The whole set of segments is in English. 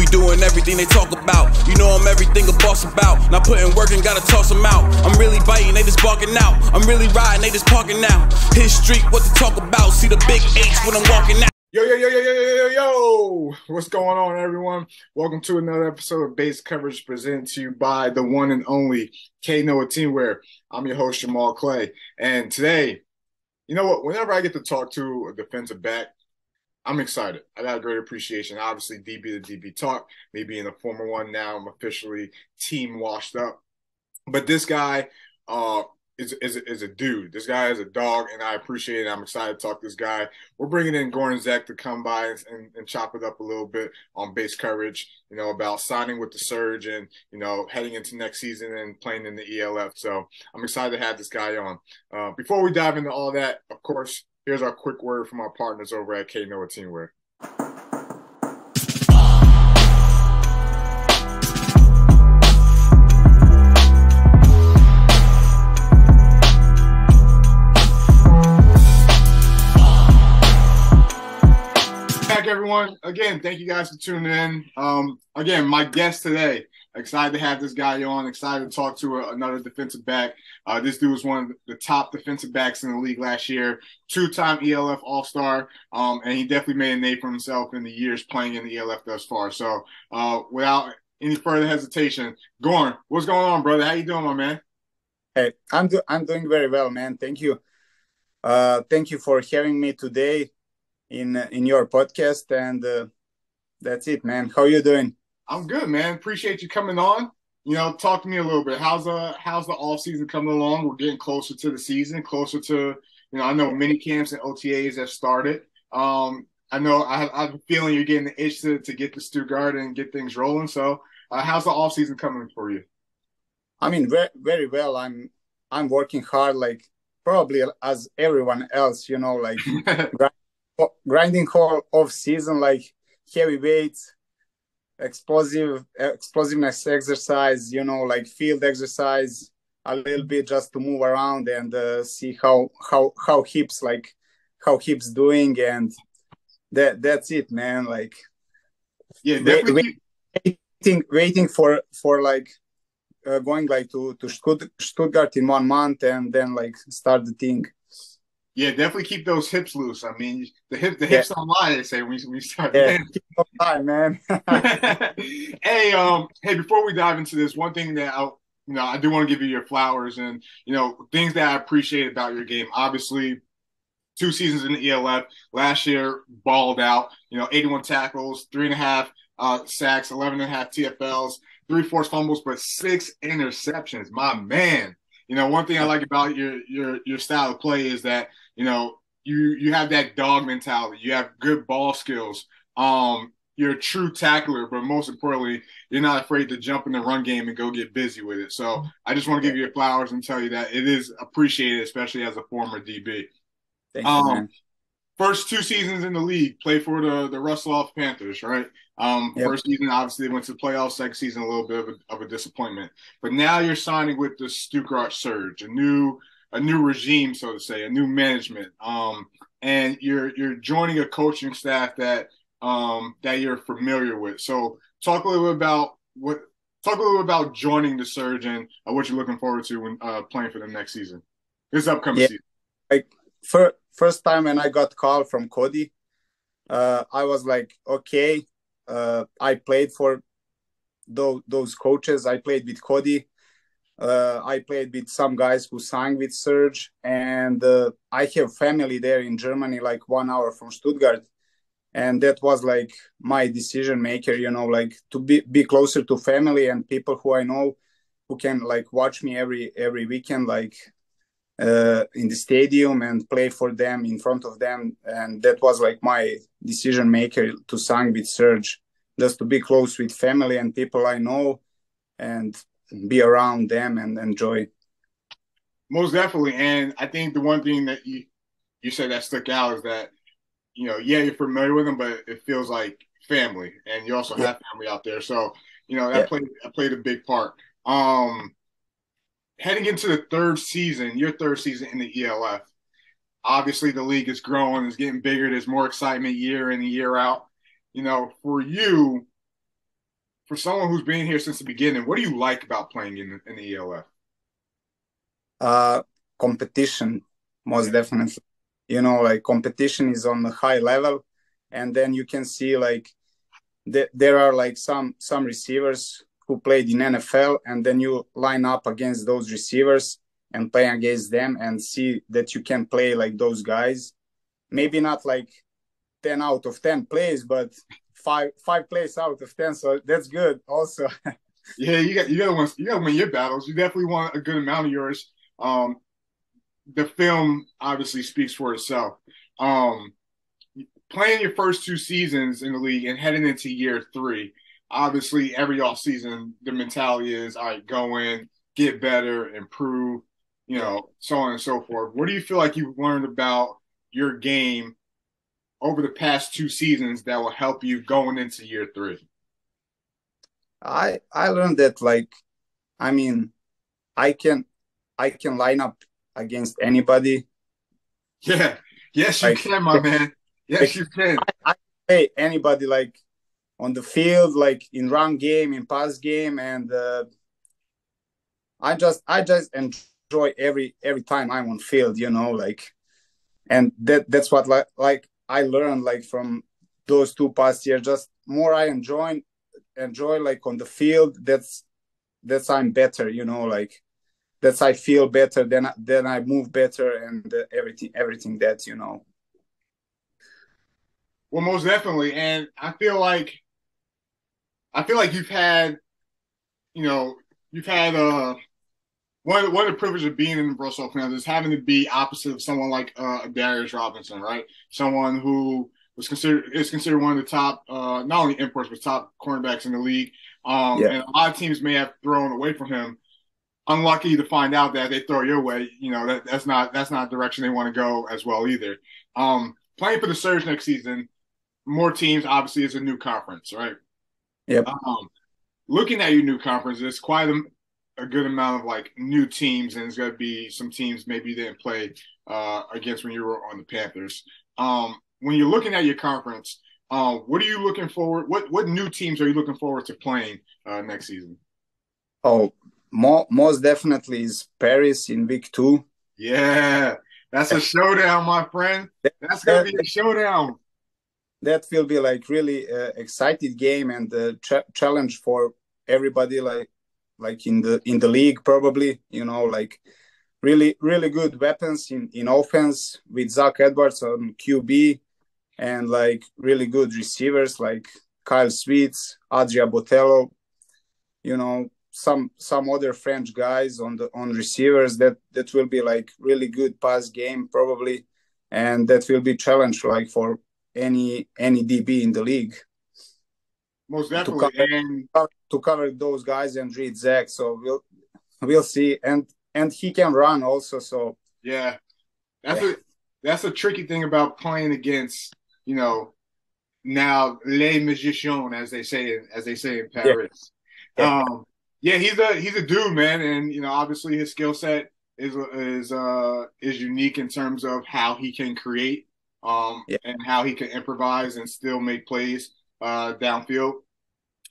We doing everything they talk about. You know I'm everything a boss about. Not putting work and gotta toss them out. I'm really biting, they just barking out. I'm really riding, they just parking now. His street, what to talk about. See the big H when I'm walking out. Yo, yo, yo, yo, yo, yo, yo, yo. What's going on, everyone? Welcome to another episode of Base Coverage presented to you by the one and only Knoah Teamwear. I'm your host, Jamal Clay. And today, you know what? Whenever I get to talk to a defensive back, I'm excited. I got a great appreciation. Obviously, DB to DB talk, me being a former one now, I'm officially team washed up. But this guy, uh, is, is, is a dude. This guy is a dog, and I appreciate it. I'm excited to talk to this guy. We're bringing in Goran Zec to come by and, and, and, chop it up a little bit on base coverage, you know, about signing with the Surge and, you know, heading into next season and playing in the ELF. So I'm excited to have this guy on. Uh, before we dive into all that, of course, here's our quick word from our partners over at Knoah Teamwear. back, everyone. Again, thank you guys for tuning in. Um, again, my guest today. Excited to have this guy on. Excited to talk to a, another defensive back. Uh, this dude was one of the top defensive backs in the league last year. Two-time ELF All-Star, um, and he definitely made a name for himself in the years playing in the ELF thus far. So, uh, without any further hesitation, Goran, what's going on, brother? How you doing, my man? Hey, I'm do- I'm doing very well, man. Thank you. Uh, thank you for having me today in in your podcast and uh, that's it man how you doing i'm good man. Appreciate you coming on. You know talk to me a little bit. How's uh how's the off season coming along? We're getting closer to the season closer to you know i know mini camps and otas have started. Um i know i have, I have a feeling you're getting the itch to, to get to stuttgart and get things rolling. So uh, how's the off season coming for you? I mean very, very well. I'm i'm working hard like probably as everyone else you know like grinding whole off season like heavy weights explosive explosiveness exercise you know like field exercise a little bit just to move around and uh, see how how how hips like how hips doing and that that's it man like yeah definitely. waiting waiting for for like uh, going like to to Stuttgart in one month and then like start the thing yeah, definitely keep those hips loose. I mean, the hip, the hips yeah. don't lie. They say when we start. Yeah, keep lie, man. hey, um, hey, before we dive into this, one thing that I, you know, I do want to give you your flowers and you know things that I appreciate about your game. Obviously, two seasons in the ELF. Last year, balled out. You know, 81 tackles, three and a half uh, sacks, 11 and a half TFLs, three forced fumbles, but six interceptions. My man. You know, one thing I like about your your your style of play is that you know you you have that dog mentality. You have good ball skills. Um, you're a true tackler, but most importantly, you're not afraid to jump in the run game and go get busy with it. So I just want to give you your flowers and tell you that it is appreciated, especially as a former DB. Thank um, you, man first two seasons in the league, play for the the Wrocław Panthers, right? Um, yep. First season, obviously, went to the playoffs. Second season, a little bit of a, of a disappointment. But now you're signing with the Stuttgart Surge, a new a new regime, so to say, a new management. Um, and you're you're joining a coaching staff that um, that you're familiar with. So talk a little bit about what talk a little bit about joining the Surge and uh, what you're looking forward to when uh, playing for them next season, this upcoming yeah. season. Like for first time when I got call from Cody, uh, I was like, okay. Uh, I played for those, those coaches. I played with Cody. Uh, I played with some guys who sang with Surge, and uh, I have family there in Germany, like one hour from Stuttgart, and that was like my decision maker. You know, like to be be closer to family and people who I know, who can like watch me every every weekend. Like uh, in the stadium and play for them in front of them. And that was like my decision maker to sign with surge just to be close with family and people i know and be around them and enjoy. Most definitely. And i think the one thing that you you said that stuck out is that you know yeah you're familiar with them but it feels like family. And you also yeah. have family out there. So you know that yeah. played that played a big part. Um heading into the third season, your third season in the ELF, obviously the league is growing, it's getting bigger. There's more excitement year in and year out. You know, for you, for someone who's been here since the beginning, what do you like about playing in, in the ELF? Uh, competition, most definitely. You know, like competition is on a high level, and then you can see like th- there are like some some receivers who played in NFL, and then you line up against those receivers and play against them and see that you can play like those guys. Maybe not like 10 out of 10 plays, but five five plays out of 10. So that's good also. yeah, you got you gotta you gotta win your battles. You definitely want a good amount of yours. Um the film obviously speaks for itself. Um playing your first two seasons in the league and heading into year three, obviously every off season the mentality is all right, go in, get better, improve, you know, so on and so forth. What do you feel like you've learned about your game over the past two seasons that will help you going into year three? I I learned that like I mean I can I can line up against anybody. Yeah. Yes, you like, can, my man. Yes, you can. I, I play anybody like on the field, like in run game, in pass game, and uh, I just I just enjoy every every time I'm on field. You know, like, and that that's what like like I learned like from those two past years. Just more I enjoy enjoy like on the field. That's that's I'm better. You know, like that's I feel better. Then then I move better and uh, everything everything that you know. Well, most definitely, and I feel like I feel like you've had, you know, you've had uh one one of the privileges of being in the Wrocław family is having to be opposite of someone like uh, Darius Robinson, right? Someone who was considered is considered one of the top, uh, not only imports but top cornerbacks in the league. Um, yeah. And a lot of teams may have thrown away from him. Unlucky to find out that they throw your way. You know that that's not that's not a direction they want to go as well either. Um, playing for the Surge next season, more teams obviously is a new conference, right? Yep. Um, looking at your new conference, it's quite a, a good amount of like new teams, and there's going to be some teams maybe you didn't play uh, against when you were on the Panthers. Um, when you're looking at your conference, uh, what are you looking forward? What what new teams are you looking forward to playing uh, next season? Oh, more, most definitely is Paris in Week Two. Yeah, that's a showdown, my friend. That's gonna be a showdown. That will be like really uh, excited game and the ch- challenge for everybody. Like like in the in the league probably you know like really really good weapons in in offense with Zach Edwards on QB and like really good receivers like Kyle Sweets, Adria Botella, you know some some other French guys on the on receivers that that will be like really good pass game probably and that will be challenge like for any any DB in the league most definitely. To cover, and to cover those guys and read Zach. So we'll we'll see. And and he can run also. So yeah, that's yeah. a that's a tricky thing about playing against you know now les magicians as they say as they say in Paris. Yeah. Um, yeah, he's a he's a dude, man, and you know obviously his skill set is is uh is unique in terms of how he can create um yeah. and how he can improvise and still make plays uh, downfield.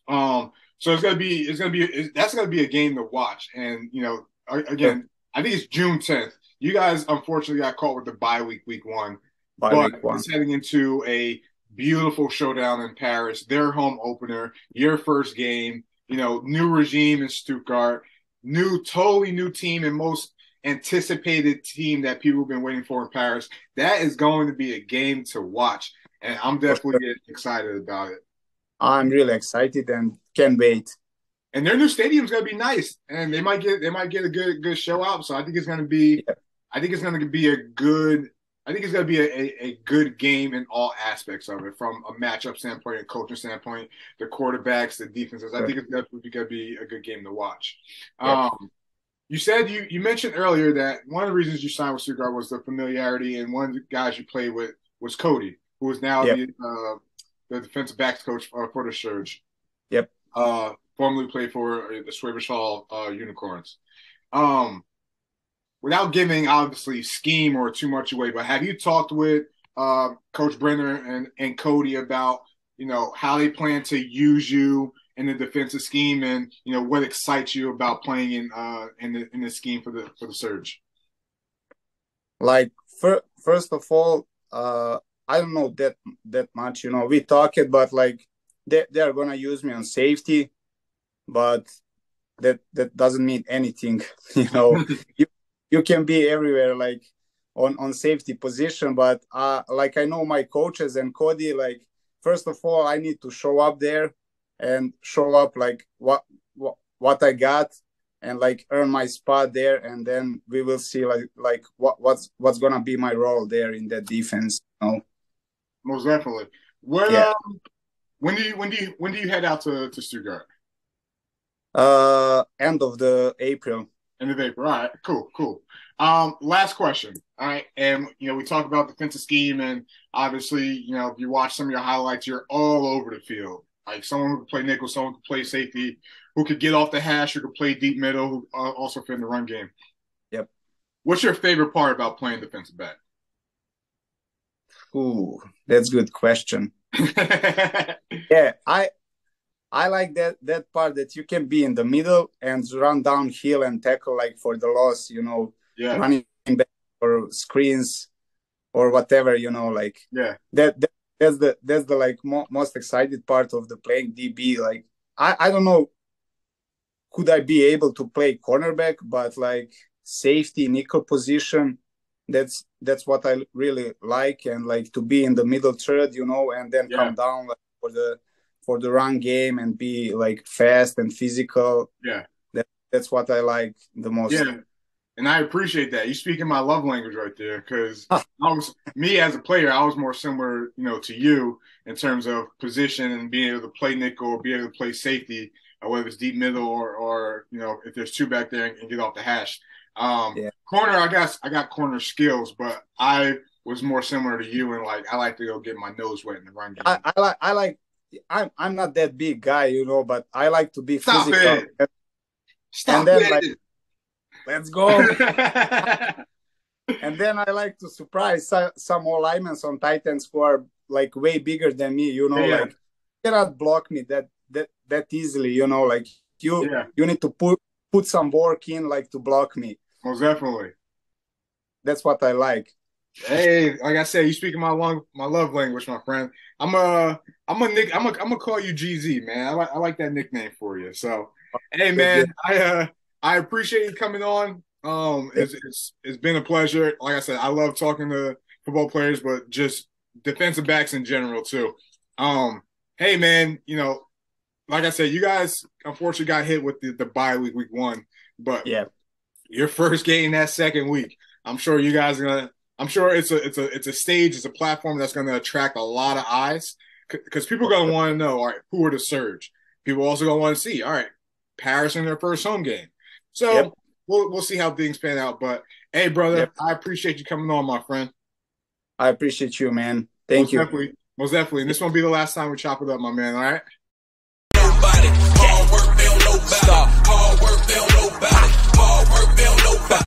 Um, so it's gonna be it's gonna be it's, that's gonna be a game to watch. And you know, again, I think it's June 10th. You guys unfortunately got caught with the bye week, week one, bye but week one. it's heading into a beautiful showdown in Paris. Their home opener, your first game. You know, new regime in Stuttgart, new totally new team and most anticipated team that people have been waiting for in Paris. That is going to be a game to watch and I'm definitely excited about it. I'm really excited and can't wait. And their new stadium's gonna be nice, and they might get they might get a good good show out. So I think it's gonna be, yeah. I think it's gonna be a good. I think it's going to be a, a, a, good game in all aspects of it, from a matchup standpoint and coaching standpoint, the quarterbacks, the defenses. I think it's definitely going to be a good game to watch. Yeah. Um, you said you you mentioned earlier that one of the reasons you signed with Stuttgart was the familiarity, and one of the guys you played with was Cody who is now yep. the, uh, the defensive backs coach uh, for the Surge. Yep. Uh, formerly played for uh, the Schwäbisch Hall uh, Unicorns. Um, without giving obviously scheme or too much away, but have you talked with uh, Coach Brenner and, and Cody about you know how they plan to use you in the defensive scheme, and you know what excites you about playing in uh in the in the scheme for the for the Surge? Like for, first of all, uh, I don't know that that much. You know, we talk it, but like they they are gonna use me on safety, but that that doesn't mean anything. You know, you you can be everywhere. Like on on safety position but uh like i know my coaches and cody like first of all i need to show up there and show up like what what, what i got and like earn my spot there and then we will see like like what what's what's gonna be my role there in that defense you know? most definitely when yeah. um, when do you when do you when do you head out to to stuttgart uh end of the april end of april all right cool cool um, last question. All right. And, you know, we talk about defensive scheme, and obviously, you know, if you watch some of your highlights, you're all over the field. Like someone who could play nickel, someone who could play safety, who could get off the hash, who could play deep middle, who uh, also fit in the run game. Yep. What's your favorite part about playing defensive back? Ooh, that's a good question. yeah, I I like that that part that you can be in the middle and run downhill and tackle like for the loss, you know, yeah. running back or screens or whatever you know like yeah that, that that's the that's the like mo- most excited part of the playing db like i i don't know could i be able to play cornerback but like safety nickel position that's that's what i really like and like to be in the middle third you know and then yeah. come down like, for the for the run game and be like fast and physical. Yeah. That, that's what i like the most. Yeah and I appreciate that. You speak in my love language right there, because I was me as a player, I was more similar, you know, to you in terms of position and being able to play nickel or be able to play safety, uh, whether it's deep middle or or you know if there's two back there and, get off the hash. Um, yeah. Corner, I guess I got corner skills, but I was more similar to you and like I like to go get my nose wet in the run game. I, I like I like I'm I'm not that big guy, you know, but I like to be Stop physical. It. Stop and then, it. Like, Let's go. and then I like to surprise some more linemen on Titans who are like way bigger than me. You know, yeah. like cannot block me that that that easily. You know, like you yeah. you need to put put some work in like to block me. Most definitely. That's what I like. Hey, like I said, you speaking my long my love language, my friend. I'm a I'm a nick I'm a I'm gonna call you GZ, man. I like I like that nickname for you. So, hey, man, I uh I appreciate you coming on. Um, it's, it's it's been a pleasure. Like I said, I love talking to football players, but just defensive backs in general too. Um, hey man, you know, like I said, you guys unfortunately got hit with the, the bye week week one, but yeah, your first game that second week, I'm sure you guys are gonna. I'm sure it's a it's a it's a stage, it's a platform that's gonna attract a lot of eyes because people are gonna want to know, all right, who are the surge? People also gonna want to see, all right, Paris in their first home game. So yep. we'll we'll see how things pan out. But hey, brother, yep. I appreciate you coming on, my friend. I appreciate you, man. Thank most you. Definitely, most definitely. And this won't be the last time we chop it up, my man. All right. Nobody. Hard work, they don't know about Hard work, they don't know about Hard work, they don't know about